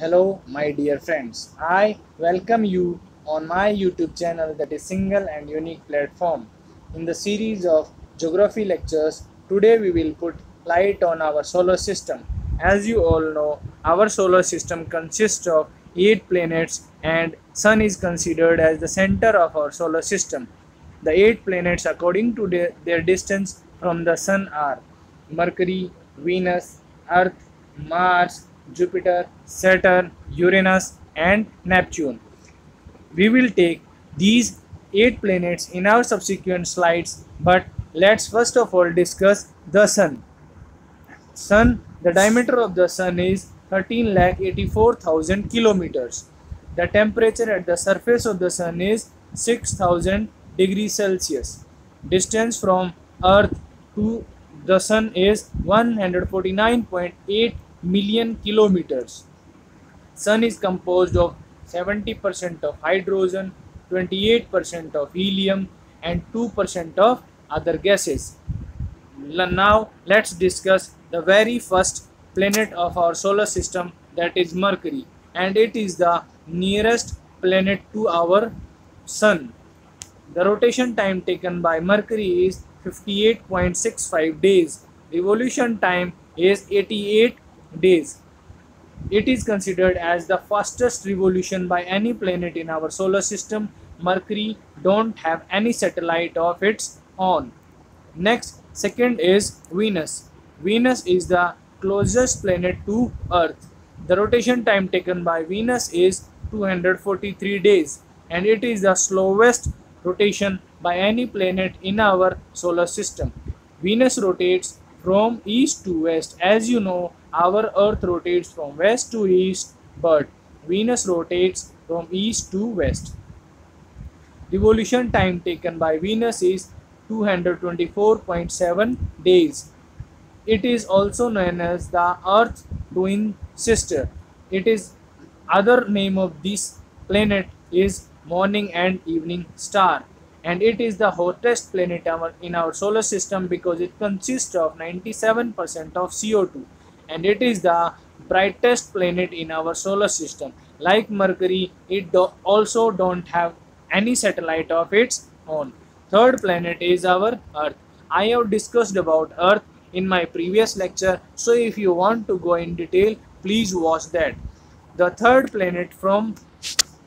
Hello, my dear friends. I welcome you on my YouTube channel that is single and unique platform. In the series of geography lectures, today we will put light on our solar system. As you all know, our solar system consists of 8 planets and sun is considered as the center of our solar system. The 8 planets according to their, their distance from the sun are Mercury, Venus, Earth, Mars, Jupiter, Saturn, Uranus and Neptune. We will take these 8 planets in our subsequent slides but let's first of all discuss the sun. Sun, the diameter of the sun is 13 lakh 84,000 kilometers. The temperature at the surface of the sun is 6000 degrees Celsius. Distance from earth to the sun is 149.8 million kilometers. Sun is composed of 70% of hydrogen, 28% of helium and 2% of other gases. Now let's discuss the very first planet of our solar system that is Mercury and it is the nearest planet to our sun. The rotation time taken by Mercury is 58.65 days. Revolution time is 88 days. It is considered as the fastest revolution by any planet in our solar system. Mercury don't have any satellite of its own. Next, second is Venus. Venus is the closest planet to Earth. The rotation time taken by Venus is 243 days and it is the slowest rotation by any planet in our solar system. Venus rotates from east to west. As you know, our Earth rotates from west to east, but Venus rotates from east to west. Revolution time taken by Venus is 224.7 days. It is also known as the Earth twin sister. It is other name of this planet is morning and evening star and it is the hottest planet in our solar system because it consists of 97% of CO2 and it is the brightest planet in our solar system. Like Mercury, it do also don't have any satellite of its own. Third planet is our Earth. I have discussed about Earth in my previous lecture so if you want to go in detail please watch that. The third planet from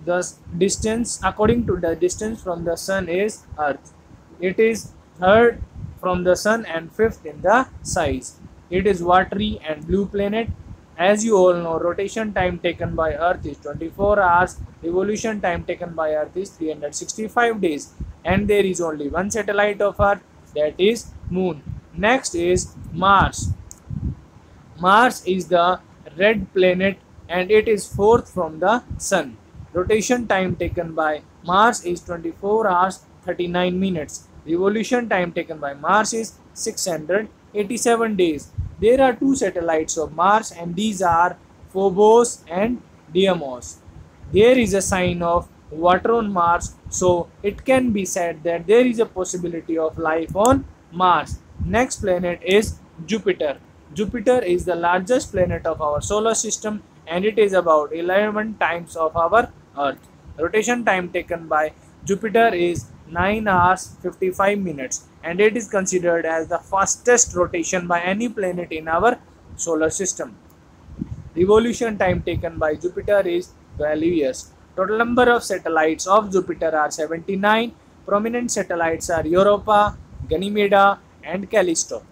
the distance according to the distance from the sun is earth. It is third from the sun and fifth in the size. It is watery and blue planet. As you all know rotation time taken by earth is 24 hours. Revolution time taken by earth is 365 days. And there is only one satellite of earth that is moon. Next is mars. Mars is the red planet and it is fourth from the sun Rotation time taken by Mars is 24 hours 39 minutes. Revolution time taken by Mars is 687 days. There are two satellites of Mars and these are Phobos and Deimos. There is a sign of water on Mars so it can be said that there is a possibility of life on Mars. Next planet is Jupiter. Jupiter is the largest planet of our solar system and it is about 11 times of our Earth. Rotation time taken by Jupiter is 9 hours 55 minutes and it is considered as the fastest rotation by any planet in our solar system. Revolution time taken by Jupiter is 12 years. Total number of satellites of Jupiter are 79. Prominent satellites are Europa, Ganymede and Callisto.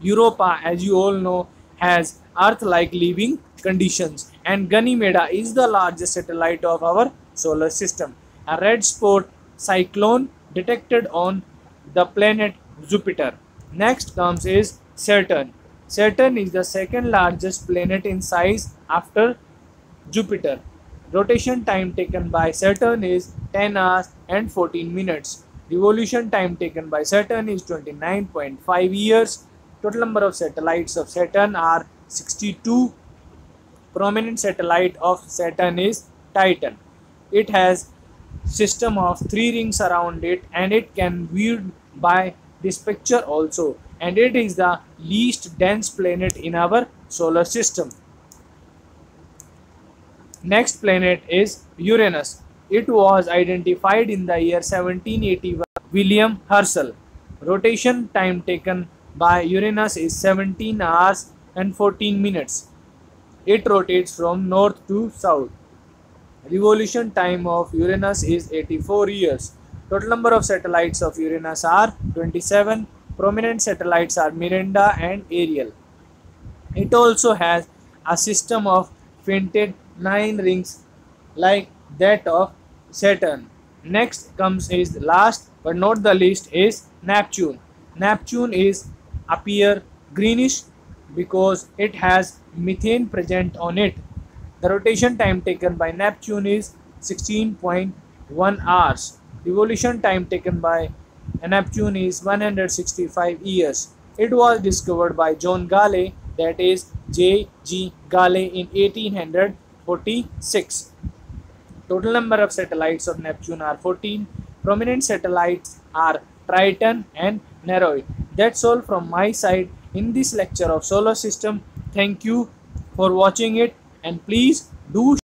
Europa, as you all know, has Earth-like living conditions and Ganymede is the largest satellite of our solar system. A red spot cyclone detected on the planet Jupiter. Next comes is Saturn. Saturn is the second largest planet in size after Jupiter. Rotation time taken by Saturn is 10 hours and 14 minutes. Revolution time taken by Saturn is 29.5 years. Total number of satellites of Saturn are 62 prominent satellite of Saturn is Titan. It has system of three rings around it and it can be viewed by this picture also and it is the least dense planet in our solar system. Next planet is Uranus. It was identified in the year 1781 William Herschel. Rotation time taken by Uranus is 17 hours and 14 minutes. It rotates from north to south. Revolution time of Uranus is 84 years. Total number of satellites of Uranus are 27. Prominent satellites are Miranda and Ariel. It also has a system of fainted nine rings like that of Saturn. Next comes is last but not the least is Neptune. Neptune is appear greenish because it has methane present on it. The rotation time taken by Neptune is 16.1 hours. Revolution time taken by Neptune is 165 years. It was discovered by John Gale that is J. G. Gale in 1846. Total number of satellites of Neptune are 14. Prominent satellites are Triton and Nereid. That's all from my side in this lecture of solar system. Thank you for watching it and please do